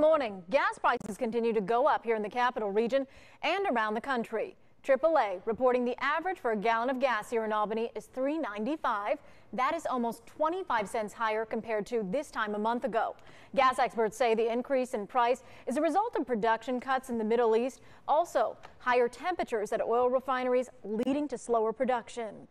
morning, gas prices continue to go up here in the capital region and around the country. AAA reporting the average for a gallon of gas here in Albany is $3.95. That is almost 25 cents higher compared to this time a month ago. Gas experts say the increase in price is a result of production cuts in the Middle East, also higher temperatures at oil refineries leading to slower production.